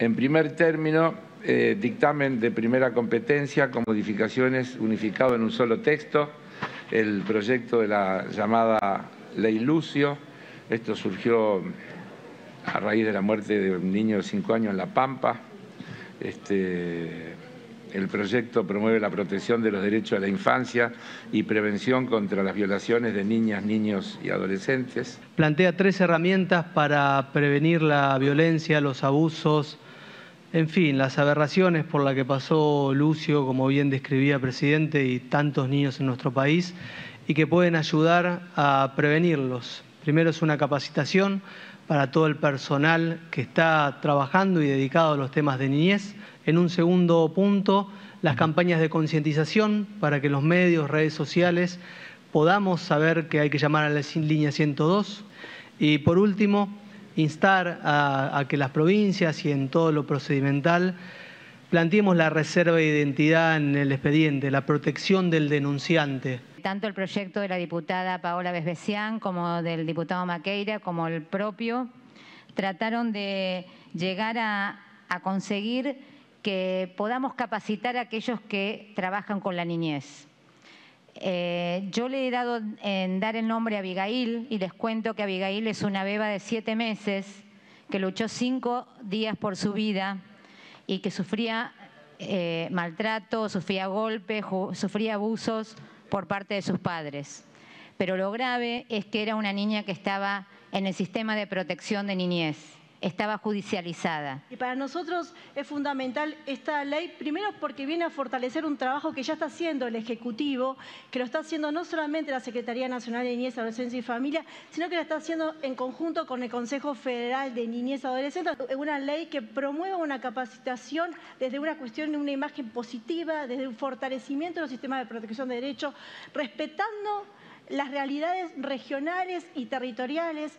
En primer término, eh, dictamen de primera competencia con modificaciones unificado en un solo texto, el proyecto de la llamada Ley Lucio. Esto surgió a raíz de la muerte de un niño de cinco años en La Pampa. Este, el proyecto promueve la protección de los derechos de la infancia y prevención contra las violaciones de niñas, niños y adolescentes. Plantea tres herramientas para prevenir la violencia, los abusos, en fin, las aberraciones por las que pasó Lucio, como bien describía presidente, y tantos niños en nuestro país, y que pueden ayudar a prevenirlos. Primero es una capacitación para todo el personal que está trabajando y dedicado a los temas de niñez. En un segundo punto, las campañas de concientización para que los medios, redes sociales, podamos saber que hay que llamar a la línea 102. Y por último, instar a, que las provincias y en todo lo procedimental planteemos la reserva de identidad en el expediente, la protección del denunciante. Tanto el proyecto de la diputada Paola Besbesián como del diputado Maqueira como el propio trataron de llegar a conseguir que podamos capacitar a aquellos que trabajan con la niñez. Eh, yo le he dado en dar el nombre a Abigail y les cuento que Abigail es una beba de siete meses que luchó cinco días por su vida y que sufría eh, maltrato, sufría golpes, sufría abusos por parte de sus padres. Pero lo grave es que era una niña que estaba en el sistema de protección de niñez estaba judicializada. Y para nosotros es fundamental esta ley, primero porque viene a fortalecer un trabajo que ya está haciendo el Ejecutivo, que lo está haciendo no solamente la Secretaría Nacional de Niñez, Adolescencia y Familia, sino que lo está haciendo en conjunto con el Consejo Federal de Niñez. Es una ley que promueva una capacitación desde una cuestión una imagen positiva, desde un fortalecimiento de los sistemas de protección de derechos, respetando las realidades regionales y territoriales